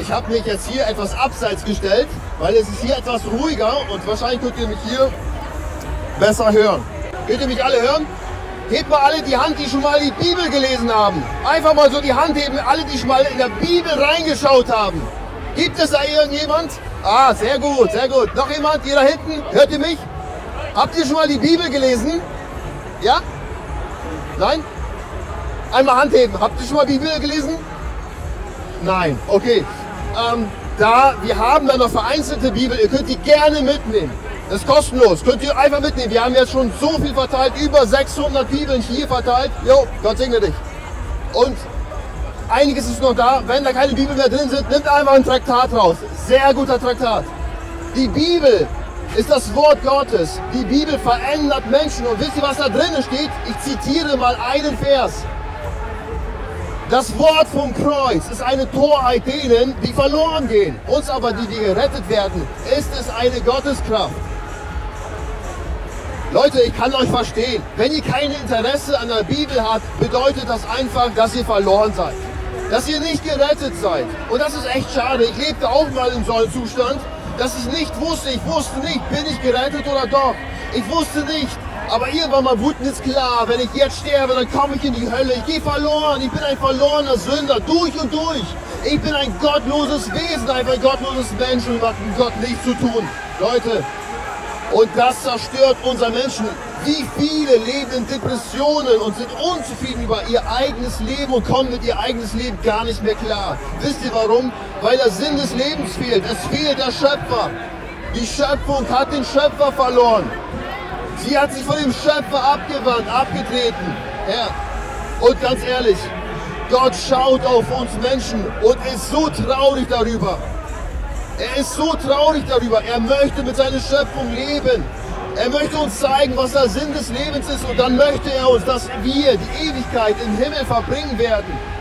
Ich habe mich jetzt hier etwas abseits gestellt, weil es ist hier etwas ruhiger und wahrscheinlich könnt ihr mich hier besser hören. Könnt ihr mich alle hören? Hebt mal alle die Hand, die schon mal die Bibel gelesen haben. Einfach mal so die Hand heben, alle, die schon mal in der Bibel reingeschaut haben. Gibt es da irgendjemand? Ah, sehr gut, sehr gut. Noch jemand? Ihr da hinten? Hört ihr mich? Habt ihr schon mal die Bibel gelesen? Ja? Nein? Einmal Hand heben. Habt ihr schon mal die Bibel gelesen? Nein. Okay. Ähm, da, wir haben da noch vereinzelte Bibel. Ihr könnt die gerne mitnehmen. Das ist kostenlos. Könnt ihr einfach mitnehmen. Wir haben jetzt schon so viel verteilt. Über 600 Bibeln hier verteilt. Jo, Gott segne dich. Und einiges ist noch da. Wenn da keine Bibel mehr drin sind, nimmt einfach ein Traktat raus. Sehr guter Traktat. Die Bibel ist das Wort Gottes. Die Bibel verändert Menschen. Und wisst ihr, was da drinnen steht? Ich zitiere mal einen Vers. Das Wort vom Kreuz ist eine Torheit denen, die verloren gehen. Uns aber, die, die gerettet werden, ist es eine Gotteskraft. Leute, ich kann euch verstehen. Wenn ihr kein Interesse an der Bibel habt, bedeutet das einfach, dass ihr verloren seid. Dass ihr nicht gerettet seid. Und das ist echt schade. Ich lebte auch mal in so einem Zustand, dass ich nicht wusste. Ich wusste nicht, bin ich gerettet oder doch. Ich wusste nicht. Aber irgendwann mal wurde es klar, wenn ich jetzt sterbe, dann komme ich in die Hölle. Ich gehe verloren. Ich bin ein verlorener Sünder, durch und durch. Ich bin ein gottloses Wesen, einfach ein gottloses Mensch und hat mit Gott nichts zu tun. Leute, und das zerstört unser Menschen. Wie viele leben in Depressionen und sind unzufrieden über ihr eigenes Leben und kommen mit ihr eigenes Leben gar nicht mehr klar. Wisst ihr warum? Weil der Sinn des Lebens fehlt. Es fehlt der Schöpfer. Die Schöpfung hat den Schöpfer verloren. Sie hat sich von dem Schöpfer abgewandt, abgetreten. Ja. Und ganz ehrlich, Gott schaut auf uns Menschen und ist so traurig darüber. Er ist so traurig darüber. Er möchte mit seiner Schöpfung leben. Er möchte uns zeigen, was der Sinn des Lebens ist. Und dann möchte er uns, dass wir die Ewigkeit im Himmel verbringen werden.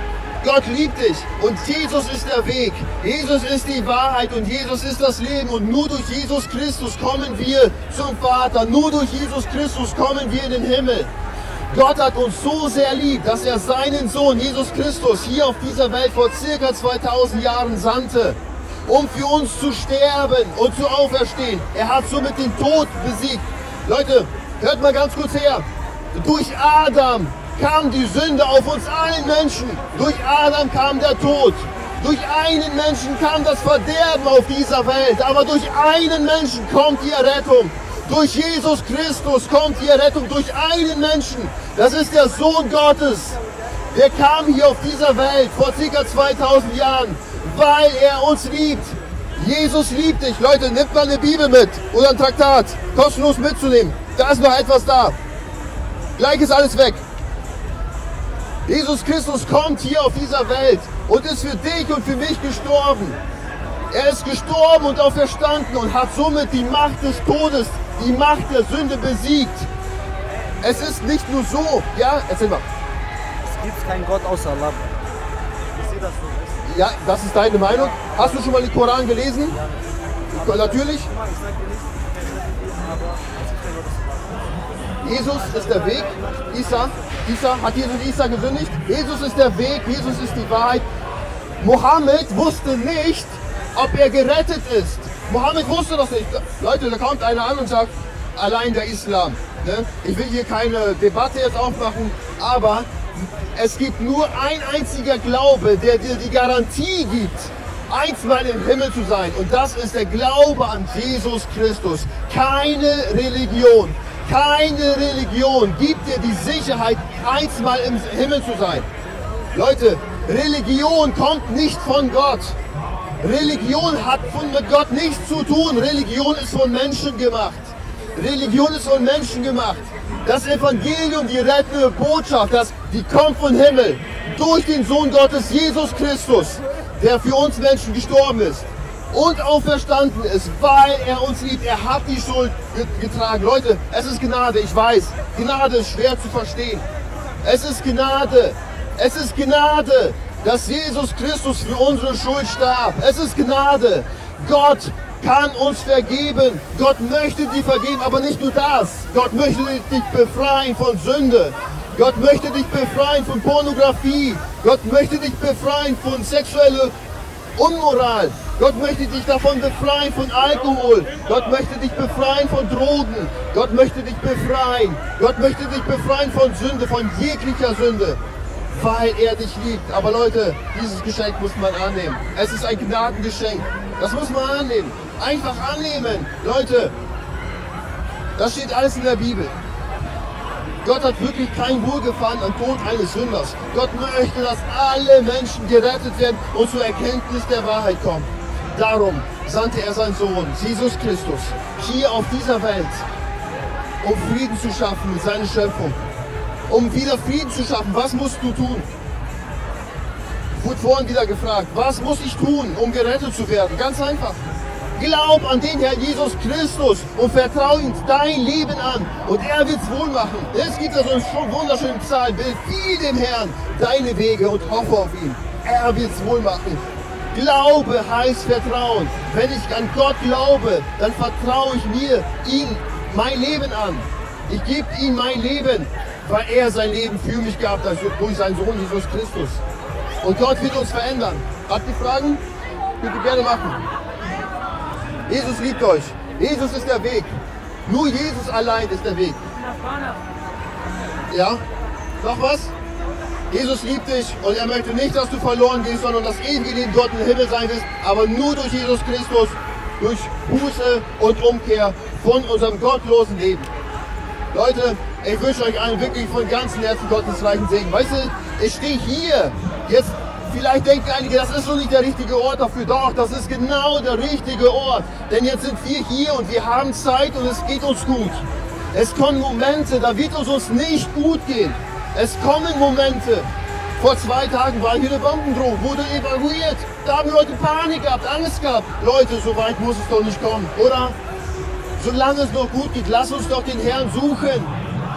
Gott liebt dich und Jesus ist der Weg. Jesus ist die Wahrheit und Jesus ist das Leben. Und nur durch Jesus Christus kommen wir zum Vater. Nur durch Jesus Christus kommen wir in den Himmel. Gott hat uns so sehr lieb, dass er seinen Sohn Jesus Christus hier auf dieser Welt vor circa 2000 Jahren sandte, um für uns zu sterben und zu auferstehen. Er hat somit den Tod besiegt. Leute, hört mal ganz kurz her. Durch Adam kam die Sünde auf uns allen Menschen. Durch Adam kam der Tod. Durch einen Menschen kam das Verderben auf dieser Welt. Aber durch einen Menschen kommt die Errettung. Durch Jesus Christus kommt die Errettung. Durch einen Menschen. Das ist der Sohn Gottes. Der kam hier auf dieser Welt vor ca. 2000 Jahren, weil er uns liebt. Jesus liebt dich. Leute, nimmt mal eine Bibel mit oder ein Traktat. Kostenlos mitzunehmen. Da ist noch etwas da. Gleich ist alles weg. Jesus Christus kommt hier auf dieser Welt und ist für dich und für mich gestorben. Er ist gestorben und auferstanden und hat somit die Macht des Todes, die Macht der Sünde besiegt. Es ist nicht nur so, ja, erzähl mal. Es gibt keinen Gott außer Allah. Ich sehe das so. Ja, das ist deine Meinung. Hast du schon mal den Koran gelesen? Ja, Natürlich. Ich sag dir nicht, aber es gibt keinen Gott außer Allah. Jesus ist der Weg. Isa, Isa, hat Jesus Isa gesündigt? Jesus ist der Weg, Jesus ist die Wahrheit. Mohammed wusste nicht, ob er gerettet ist. Mohammed wusste das nicht. Leute, da kommt einer an und sagt, allein der Islam. Ne? Ich will hier keine Debatte jetzt aufmachen, aber es gibt nur ein einziger Glaube, der dir die Garantie gibt, einstmal im Himmel zu sein. Und das ist der Glaube an Jesus Christus. Keine Religion, keine Religion gibt dir die Sicherheit, einstmal im Himmel zu sein. Leute, Religion kommt nicht von Gott. Religion hat von mit Gott nichts zu tun. Religion ist von Menschen gemacht. Religion ist von Menschen gemacht. Das Evangelium, die rettende Botschaft, das, die kommt vom Himmel durch den Sohn Gottes, Jesus Christus, der für uns Menschen gestorben ist und auferstanden ist, weil er uns liebt. Er hat die Schuld ge- getragen. Leute, es ist Gnade, ich weiß. Gnade ist schwer zu verstehen. Es ist Gnade. Es ist Gnade, dass Jesus Christus für unsere Schuld starb. Es ist Gnade. Gott kann uns vergeben. Gott möchte dir vergeben, aber nicht nur das. Gott möchte dich befreien von Sünde. Gott möchte dich befreien von Pornografie. Gott möchte dich befreien von sexueller Unmoral. Gott möchte dich davon befreien, von Alkohol. Gott möchte dich befreien von Drogen. Gott möchte dich befreien. Gott möchte dich befreien von Sünde, von jeglicher Sünde, weil er dich liebt. Aber Leute, dieses Geschenk muss man annehmen. Es ist ein Gnadengeschenk. Das muss man annehmen. Einfach annehmen. Leute, das steht alles in der Bibel. Gott hat wirklich kein Wohlgefallen am Tod eines Sünders. Gott möchte, dass alle Menschen gerettet werden und zur Erkenntnis der Wahrheit kommen. Darum sandte er seinen Sohn, Jesus Christus, hier auf dieser Welt, um Frieden zu schaffen mit seiner Schöpfung. Um wieder Frieden zu schaffen, was musst du tun? Wurde vorhin wieder gefragt, was muss ich tun, um gerettet zu werden? Ganz einfach. Glaub an den Herrn Jesus Christus und vertraue ihm dein Leben an und er wird es wohl machen. Es gibt da so einen wunderschönen Psalm, befiehl dem Herrn deine Wege und hoffe auf ihn. Er wird es wohl machen. Glaube heißt Vertrauen. Wenn ich an Gott glaube, dann vertraue ich mir, ihm mein Leben an. Ich gebe ihm mein Leben, weil er sein Leben für mich gab, also durch seinen Sohn Jesus Christus. Und Gott wird uns verändern. Habt ihr Fragen? Könnt ihr gerne machen. Jesus liebt euch. Jesus ist der Weg. Nur Jesus allein ist der Weg. Ja? Noch was? Jesus liebt dich und er möchte nicht, dass du verloren gehst, sondern das ewige Leben dort im Himmel sein wirst, aber nur durch Jesus Christus, durch Buße und Umkehr von unserem gottlosen Leben. Leute, ich wünsche euch allen wirklich von ganzem Herzen Gottes reichen Segen. Weißt du, ich stehe hier jetzt Vielleicht denken einige, das ist so nicht der richtige Ort dafür. Doch, das ist genau der richtige Ort. Denn jetzt sind wir hier und wir haben Zeit und es geht uns gut. Es kommen Momente, da wird es uns nicht gut gehen. Es kommen Momente. Vor zwei Tagen war hier eine Bombendrohung, wurde evakuiert. Da haben Leute Panik gehabt, Angst gehabt. Leute, so weit muss es doch nicht kommen, oder? Solange es noch gut geht, lass uns doch den Herrn suchen.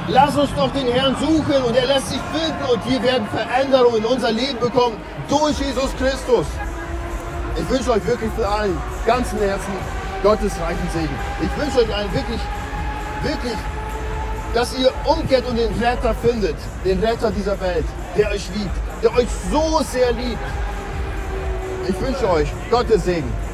Lass uns doch den Herrn suchen und er lässt sich finden und wir werden Veränderungen in unser Leben bekommen durch Jesus Christus. Ich wünsche euch wirklich für allen ganzen Herzen Gottes reichen Segen. Ich wünsche euch allen wirklich, wirklich, dass ihr umkehrt und den Retter findet, den Retter dieser Welt, der euch liebt, der euch so sehr liebt. Ich wünsche euch Gottes Segen.